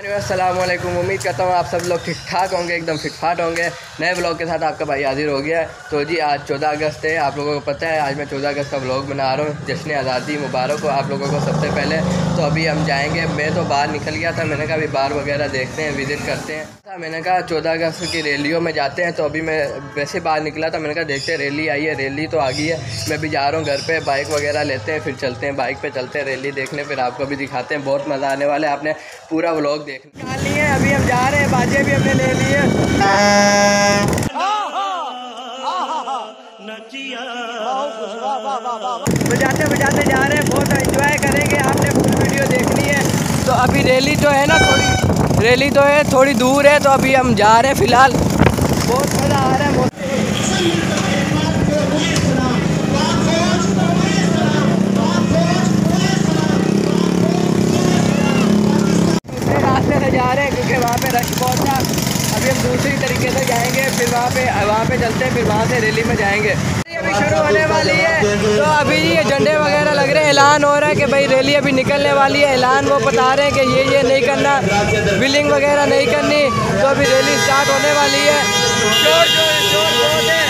असलम उम्मीद करता हूँ आप सब लोग ठीक ठाक होंगे, एकदम फिट फाट होंगे। नए ब्लॉग के साथ आपका भाई हाजिर हो गया तो जी, आज चौदह अगस्त है। आप लोगों को पता है, आज मैं चौदह अगस्त का ब्लॉग बना रहा हूँ। जश्न आज़ादी मुबारक हो आप लोगों को सबसे पहले। तो अभी हम जाएँगे। मैं तो बाहर निकल गया था। मैंने कहा अभी बार वगैरह देखते हैं, विज़िट करते हैं। मैंने कहा चौदह अगस्त की रैलियों में जाते हैं। तो अभी मैं वैसे बाहर निकला था। मैंने कहा देखते रैली आई है, रैली तो आ गई है। मैं भी जा रहा हूँ घर पर बाइक वगैरह लेते हैं, फिर चलते हैं। बाइक पर चलते हैं, रैली देखने, फिर आपको भी दिखाते हैं। बहुत मज़ा आने वाला है। आपने पूरा ब्लॉग देखना लिए अभी हम जा रहे हैं बाजे भी हमने ले लिए। बजाते बजाते जा रहे हैं बहुत एंजॉय करेंगे आपने फुल वीडियो देखनी है। तो अभी रैली जो है ना थोड़ी रैली तो है थोड़ी दूर है तो अभी हम जा रहे हैं फ़िलहाल। बहुत मज़ा आ रहा है रास्ते से जा रहे हैं क्योंकि वहाँ पे रश बहुत था अभी हम दूसरी तरीके से जाएँगे फिर वहाँ पे वहाँ पे चलते हैं, फिर वहाँ से रैली में जाएँगे। अभी शुरू होने वाली है तो अभी ये झंडे वगैरह लग रहे हैं, ऐलान हो रहा है कि भाई रैली अभी निकलने वाली है, ऐलान वो बता रहे हैं कि ये ये नहीं करना, बिलिंग वगैरह नहीं करनी तो अभी रैली स्टार्ट होने वाली है। है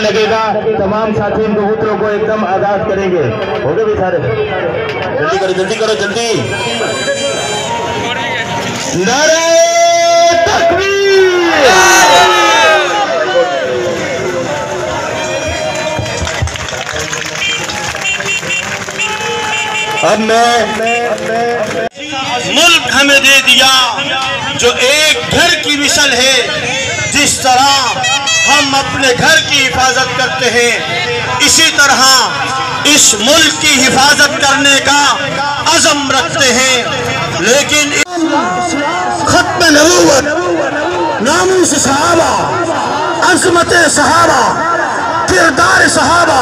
लगेगा। तमाम साथी इन कबूतरों को एकदम आज़ाद करेंगे। हो गए सारे जल्दी करो जल्दी करो, जल्दी। अब मैं मुल्क हमें दे दिया, जो एक घर की मिसल है, जिस तरह हम अपने घर की हिफाजत करते हैं। इसी तरह इस मुल्क की हिफाजत करने का अजम रखते हैं। लेकिन खत्म नबूवत नामूस सहाबा अजमत सहाबा किरदार सहाबा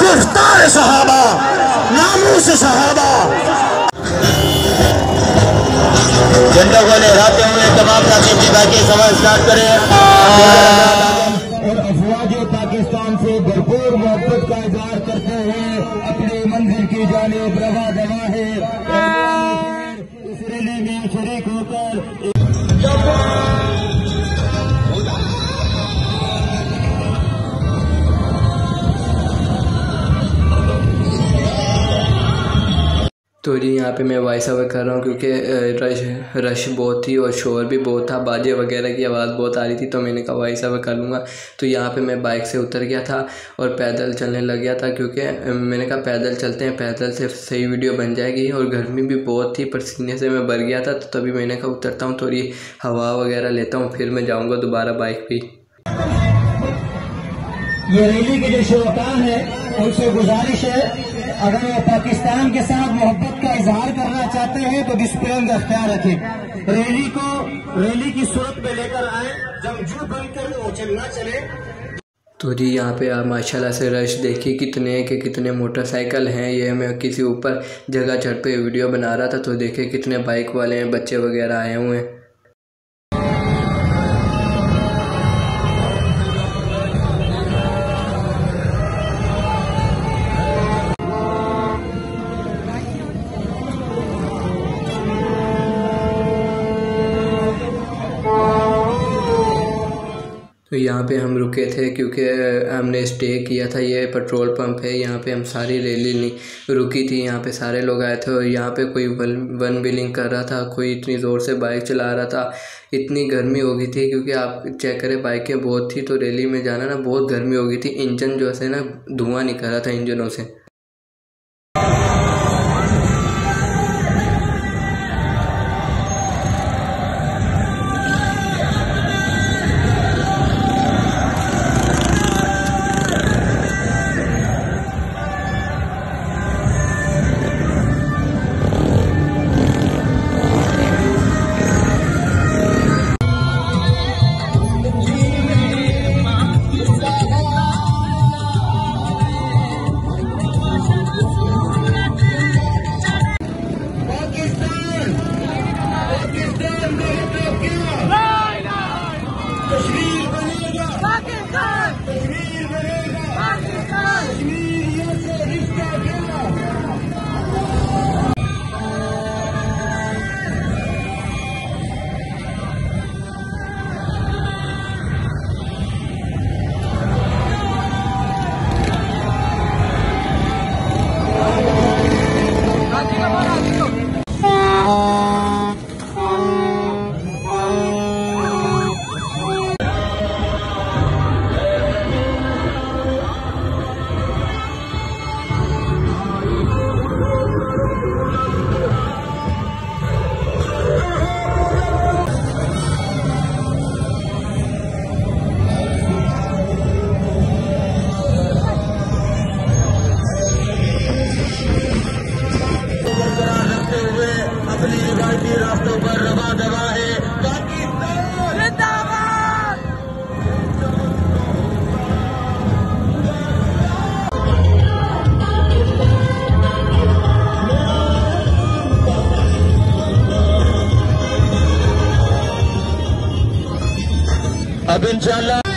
गिरफ़्तार सहाबा नामूस सहाबा। झंडा को लहराते हुए तमाम साथी की बाकी समय स्टार्ट करें। पाकिस्तान से भरपूर मोहब्बत का इजहार करते हुए अपने मंदिर की जाने रवा दवा है। इस रैली में शरीक होकर तो जी, यहाँ पे मैं वॉइस ओवर कर रहा हूँ क्योंकि रश रश बहुत थी और शोर भी बहुत था, बाजे वगैरह की आवाज़ बहुत आ रही थी तो मैंने कहा वॉइस ओवर कर लूँगा। तो यहाँ पे मैं बाइक से उतर गया था और पैदल चलने लग गया था क्योंकि मैंने कहा पैदल चलते हैं, पैदल से सही वीडियो बन जाएगी और गर्मी भी बहुत थी पसीने से मैं भर गया था तो तभी मैंने कहा उतरता हूँ, थोड़ी हवा वगैरह लेता हूँ, फिर मैं जाऊँगा दोबारा बाइक पर ये रैली के जो शुरा है, उनसे गुजारिश है अगर वो पाकिस्तान के साथ मोहब्बत का इजहार करना चाहते हैं तो डिस्प्लेन का अख्तियार रखें। रैली को, रैली की सूरत में लेकर आए जब जू बनकर वो चलना चले। तो जी, यहाँ पे आप माशाल्लाह से रश देखिए, कितने के कितने मोटरसाइकिल हैं। ये मैं किसी ऊपर जगह चढ़ पे वीडियो बना रहा था तो देखिए कितने बाइक वाले हैं, बच्चे वगैरह आए हुए हैं। यहाँ पे हम रुके थे क्योंकि हमने स्टे किया था। ये पेट्रोल पंप है। यहाँ पे हम सारी रैली नहीं रुकी थी। यहाँ पे सारे लोग आए थे और यहाँ पे कोई वन वन बिलिंग कर रहा था। कोई इतनी ज़ोर से बाइक चला रहा था। इतनी गर्मी हो गई थी क्योंकि आप चेक करें बाइकें बहुत थी तो रैली में जाना ना बहुत गर्मी हो गई थी। इंजन जो है ना धुआँ निकल रहा था इंजनों से। अब इंशाल्लाह